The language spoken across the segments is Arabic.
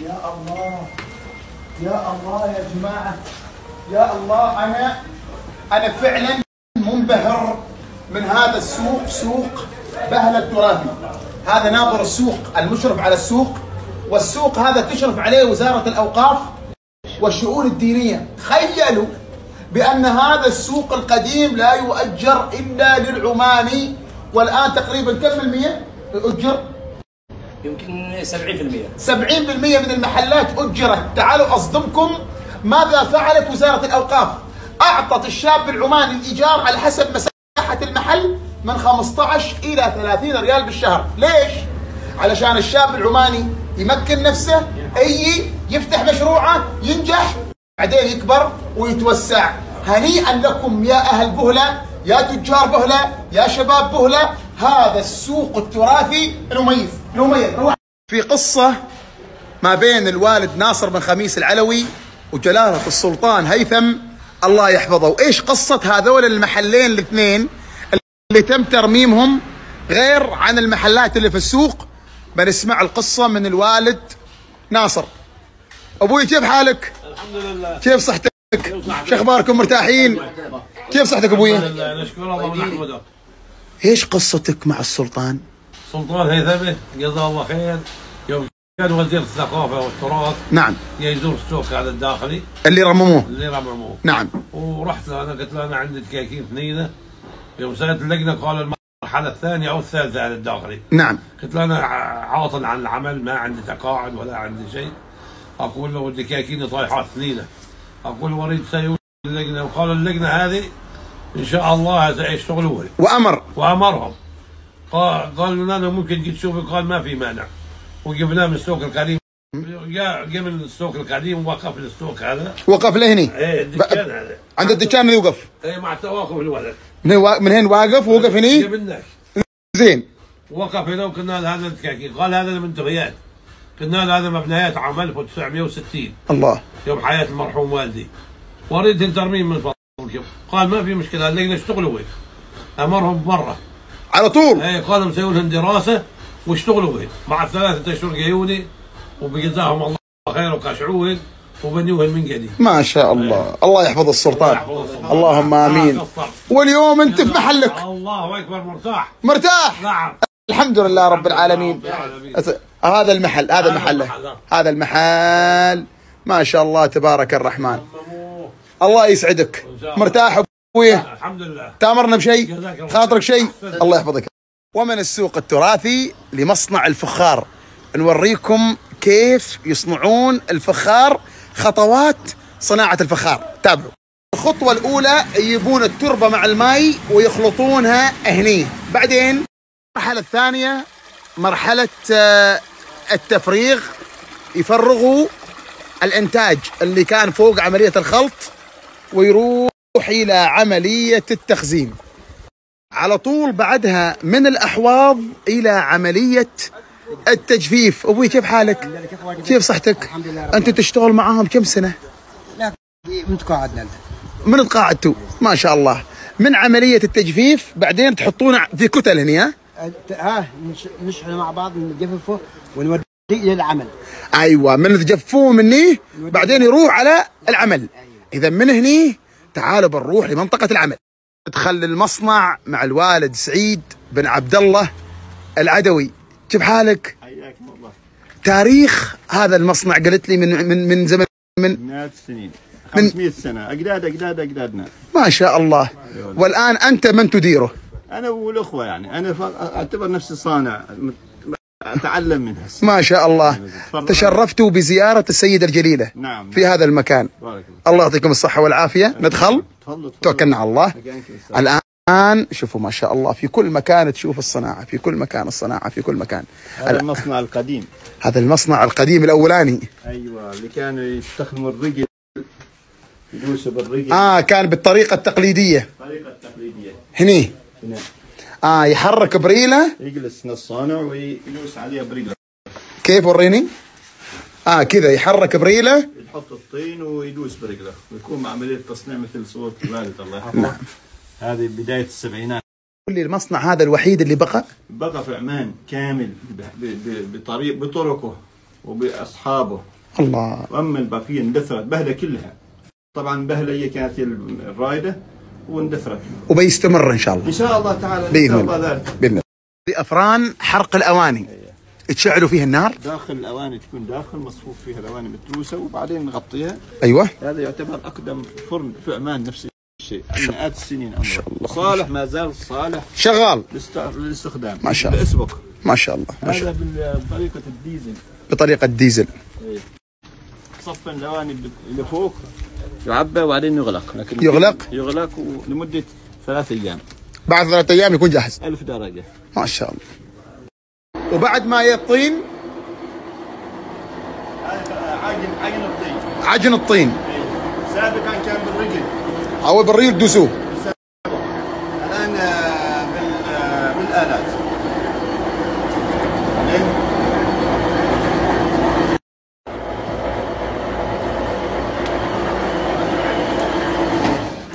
يا الله. يا الله يا جماعة. يا الله أنا أنا فعلا منبهر من هذا السوق سوق بهلة التراثي هذا ناظر السوق المشرف على السوق والسوق هذا تشرف عليه وزارة الأوقاف والشؤون الدينية. تخيلوا بأن هذا السوق القديم لا يؤجر إلا للعماني والآن تقريبا كم المية؟ يؤجر يمكن 70% 70% من المحلات أجرت. تعالوا أصدمكم ماذا فعلت وزارة الأوقاف. أعطت الشاب العماني الإيجار على حسب مساحة المحل من 15 إلى 30 ريال بالشهر. ليش؟ علشان الشاب العماني يمكن نفسه أي يفتح مشروعه ينجح بعدين يكبر ويتوسع. هنيئا لكم يا أهل بهلة يا تجار بهلة يا شباب بهلة هذا السوق التراثي المميز. المميز. في قصة ما بين الوالد ناصر بن خميس العلوي وجلالة السلطان هيثم الله يحفظه. وإيش قصة هذول المحلين الاثنين اللي تم ترميمهم غير عن المحلات اللي في السوق؟ بنسمع القصة من الوالد ناصر. أبوي كيف حالك؟ الحمد لله. كيف صحتك؟ شو أخباركم؟ مرتاحين؟ كيف صحتك أبوي؟ لله. نشكر الله ونحمده. إيش قصتك مع السلطان؟ سلطان هيثمه جزاه الله خير. يوم كان وزير الثقافة والتراث نعم. يزور السوق هذا الداخلي. اللي رمموه اللي رمموه نعم. ورحت له أنا قلت له أنا عندي دكاكين ثنينه يوم سألت اللجنه قال المرحلة الثانية أو الثالثة على الداخلي. نعم. قلت له أنا عاطل عن العمل ما عندي تقاعد ولا عندي شيء. أقول له الدكاكين طايحات ثنينه أقول له اريد سيقول اللجنه وقال اللجنه هذه إن شاء الله سيشتغلون وأمر. وأمرهم. قال قال لنا أنا ممكن تجي تشوفي قال ما في مانع. وجبناه من السوق القديم. جاء جاء من السوق القديم ووقف للسوق هذا. وقف لهني. إيه الدكان هذا. عند الدكان اللي وقف إيه مع توقف الولد من وا- من هين واقف ووقف هني. جبناه زين. وقف هنا وقلنا له هذا الدكاكين قال هذا منتهيات قلنا له هذا مبنيات عام 1960 الله. يوم حياة المرحوم والدي. واريد الترميم من فضلك. قال ما في مشكلة اللجنه اشتغلوا وين؟ أمرهم بمره على طول؟ اي قالوا مسوي لهم دراسة واشتغلوا به مع ثلاثة أشهر جايوني وبجزاهم الله خير وقاشعوهن وبنيوهن من جديد ما شاء الله. الله يحفظ السلطان. اللهم آمين. واليوم انت في محلك. الله أكبر مرتاح. مرتاح. نعم. الحمد لله رب العالمين. هذا المحل هذا محله. هذا المحل. ما شاء الله تبارك الرحمن. الله يسعدك. مرتاح أبوي. الحمد لله تامرنا بشيء؟ خاطرك شيء. الله يحفظك. ومن السوق التراثي لمصنع الفخار. نوريكم كيف يصنعون الفخار خطوات صناعة الفخار. تابعوا. الخطوة الأولى يجيبون التربة مع الماء ويخلطونها هني. بعدين المرحلة الثانية مرحلة آه، التفريغ. يفرغوا الإنتاج اللي كان فوق عملية الخلط. ويروح إلى عملية التخزين على طول بعدها من الأحواض إلى عملية التجفيف أبوي كيف حالك؟ كيف صحتك؟ الحمد لله أنت تشتغل معاهم كم سنة؟ متقاعدنا من تقاعدتوا ما شاء الله من عملية التجفيف بعدين تحطونه في كتل هنا ها؟ ها نش- نشحنه مع بعض نجففه ونوديه للعمل أيوه من تجفوه مني بعدين يروح على العمل إذا من هني تعالوا بنروح لمنطقة العمل. ادخل المصنع مع الوالد سعيد بن عبد الله العدوي. كيف حالك. حياكم الله. تاريخ هذا المصنع قلت لي من من من زمن من مئات السنين. من- 500 سنة. أجداد أجداد أجدادنا ما شاء الله. والآن أنت من تديره؟ أنا والأخوة يعني. أنا ف- أعتبر نفسي صانع. أتعلم منها. ما شاء الله. تشرفتوا بزيارة السيدة الجليلة نعم في هذا المكان. بارك الله يعطيكم الصحة والعافية. ندخل. توكلنا على الله. أستاذ. الآن شوفوا ما شاء الله في كل مكان تشوف الصناعة في كل مكان الصناعة في كل مكان. هذا المصنع القديم. هذا المصنع القديم الأولاني. أيوة اللي كانوا يستخدموا الرجل يدوسوا بالرجل آه كان بالطريقة التقليدية. الطريقة التقليدية. هني. هنا. آه يحرك بريلة. يجلس الصانع ويدوس عليها برجله كيف وريني؟ آه كذا يحرك بريلة. يحط الطين ويدوس برجله ويكون عملية تصنيع مثل صوت الوالد الله يحفظه هذه بداية السبعينات. قل لي المصنع هذا الوحيد اللي بقى؟ بقى في عمان كامل بطريق بطرقه وبأصحابه. الله. وأما البقيه اندثرت بهله كلها. طبعا بهله هي كانت الرائدة. واندثرت وبيستمر إن شاء الله. إن شاء الله تعالى شاء الله. الله. ذلك. بإذن الله. افران حرق الأواني. تشعلوا فيها النار. داخل الأواني تكون داخل مصفوف فيها الأواني متروسة وبعدين نغطيها. أيوه. هذا يعتبر أقدم فرن في عمان نفس الشيء. مئات السنين عمره شاء الله. صالح ما زال صالح. شغال. للاست- للاستخدام. ما شاء الله. بأسبق. ما شاء الله. ما شاء هذا بطريقة الديزل. بطريقة ديزل صفن الأواني بت- اللي فوق يعبى وبعدين يغلق. لكن يغلق؟ يغلق لمدة ثلاث أيام. بعد ثلاثة أيام يكون جاهز. ألف درجة. ما شاء الله. وبعد ما يطين؟ عجن عجن الطين. عجن الطين سابقا كان بالرجل. أو بالريل دوسوه.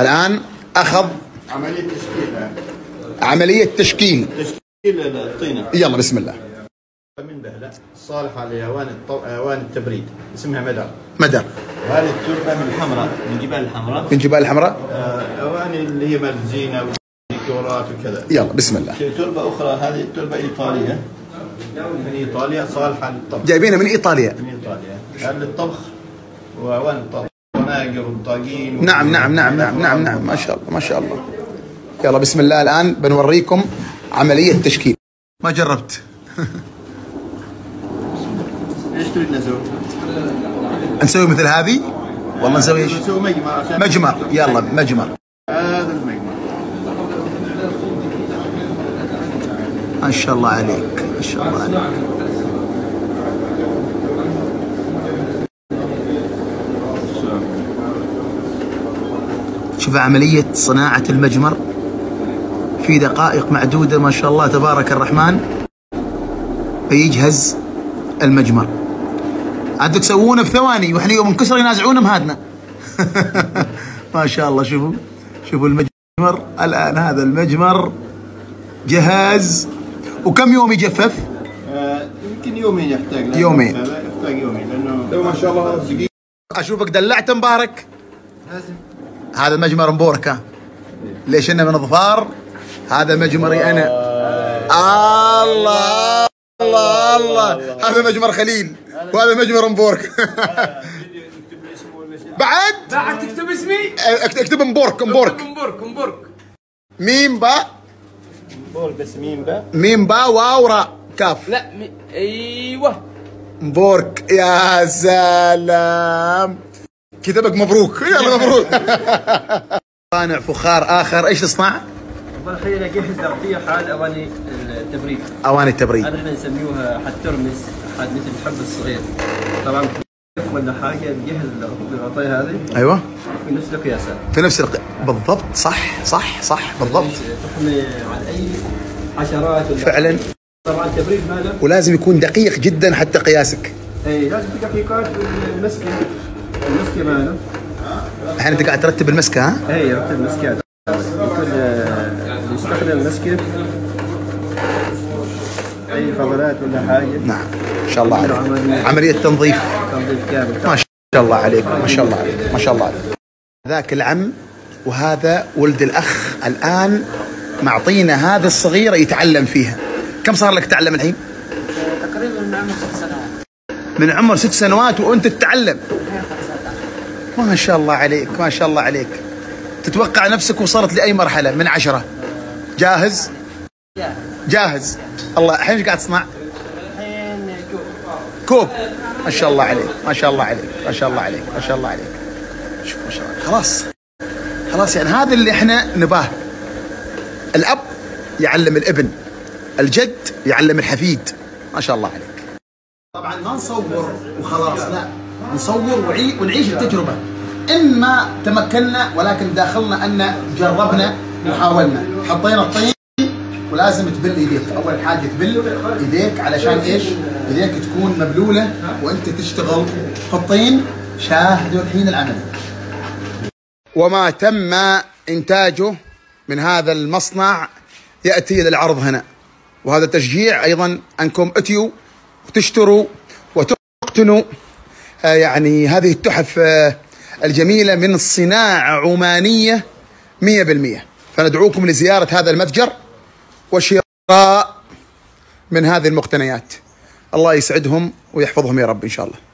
الآن أخذ عملية تشكيل. عملية تشكيل. تشكيل الطينة. يلا بسم الله. من بهله صالحه لاواني الطو... اواني التبريد. اسمها مدر مدر وهذه التربة من الحمراء من جبال الحمراء. من جبال الحمراء. آه، اواني اللي هي مال الزينه والديكورات وكذا. يلا بسم الله. في تربة أخرى هذه التربة إيطالية. من إيطاليا صالحه للطبخ جايبينها من إيطاليا. من إيطاليا. هذا للطبخ واواني الطبخ. وناقر وطاقين نعم نعم نعم نعم نعم نعم. ما شاء الله ما شاء الله. يلا بسم الله الآن بنوريكم عملية تشكيل. ما جربت. إيش تريد نسوي؟ نسوي مثل هذه؟ والله نسوي إيش؟ نسوي مجمر مجمر يلا مجمر هذا المجمر ما شاء الله عليك ما شاء الله عليك. شوف عملية صناعة المجمر. في دقائق معدودة ما شاء الله تبارك الرحمن. بيجهز المجمر. عاد تسوونه بثواني وإحنا يوم انكسر ينازعونه مهادنا ما شاء الله شوفوا. شوفوا المجمر. الآن هذا المجمر. جهاز. وكم يوم يجفف؟ آه، يمكن يومين يحتاج. يومين. يحتاج يومين لأنه ما شاء الله. أشوفك دلعت مبارك. لازم. هذا مجمر مبورك ها ليش إنه من ظفار؟ هذا مجمري أنا. الله الله الله. هذا مجمر خليل. وهذا مجمر مبورك. بعد؟ بعد تكتب اسمي؟ اكت- اكتب مبورك مبورك. مبورك مبورك. ميم با. بول بس مين بقى ميم با واو راء كاف. لا م... أيوه. مبورك. يا سلام. كتبك مبروك. يلا مبروك. صانع فخار آخر. إيش تصنع؟ الحين اجهز تغطيه حال أواني التبريد. أواني التبريد. هذا إحنا نسميوها حد ترمس حد مثل الحب الصغير. طبعا ولا حاجة؟ نجهز الغطايه هذه؟ أيوه. في نفس القياسات. في نفس الق... بالضبط. صح صح صح بالضبط. تحمي عن أي حشرات ولا فعلا. طبعا التبريد ماله ولازم يكون دقيق جدا حتى قياسك. اي لازم في دقيقات المسكه المسكه ماله الحين أنت قاعد ترتب المسكة ها؟ اي رتب المسكات آه، يستخدم المسكه أي فضلات ولا حاجة؟ نعم ما شاء الله عليك. عملية تنظيف. تنظيف كامل. ما شاء الله عليك ما شاء الله عليك ما شاء الله عليك. ذاك العم وهذا ولد الأخ الآن معطينا هذه الصغيرة يتعلم فيها. كم صار لك تعلم الحين؟ تقريبا من عمر ست سنوات. من عمر ست سنوات وأنت تتعلم. ما شاء الله عليك ما شاء الله عليك. تتوقع نفسك وصلت لأي مرحلة من عشرة؟ جاهز؟ جاهز. الله الحين إيش قاعد تصنع؟ الحين كوب كوب. ما شاء الله عليك ما شاء الله عليك ما شاء الله عليك ما شاء الله عليك. شوف ما شاء الله خلاص. خلاص يعني هذا اللي إحنا نباه. الأب يعلم الابن الجد يعلم الحفيد. ما شاء الله عليك. طبعا ما نصور وخلاص لا. نصور ونعيش التجربة. ان ما تمكنا ولكن داخلنا أن جربنا وحاولنا حطينا الطين ولازم تبل إيديك. أول حاجة تبل إيديك علشان إيش؟ إيديك تكون مبلولة وأنت تشتغل في الطين شاهدوا الحين العمل. وما تم إنتاجه من هذا المصنع يأتي إلى العرض هنا. وهذا تشجيع أيضا أنكم أتيوا وتشتروا وت تقتنوا آه، يعني هذه التحف آه، الجميلة من صناعة عمانية مية بالمية. فندعوكم لزيارة هذا المتجر وشراء من هذه المقتنيات. الله يسعدهم ويحفظهم يا رب إن شاء الله.